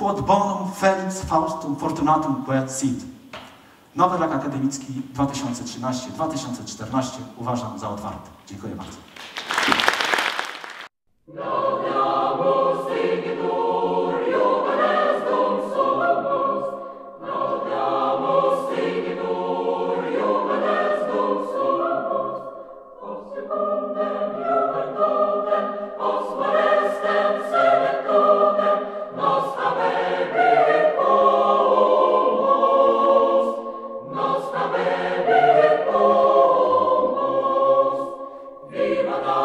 Quod bonum felix faustum fortunatum que sit. Nowy rok akademicki 2013-2014 uważam za otwarty. Dziękuję bardzo.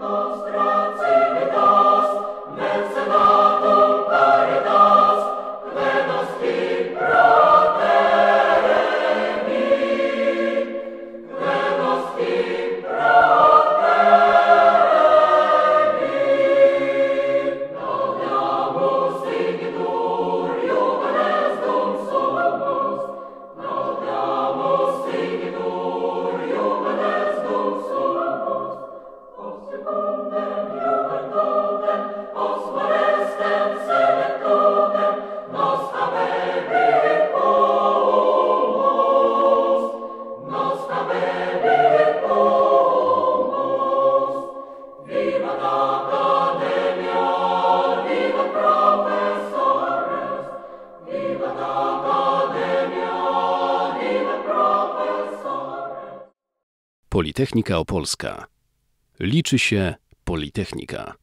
nostra Politechnika Opolska. Liczy się Politechnika.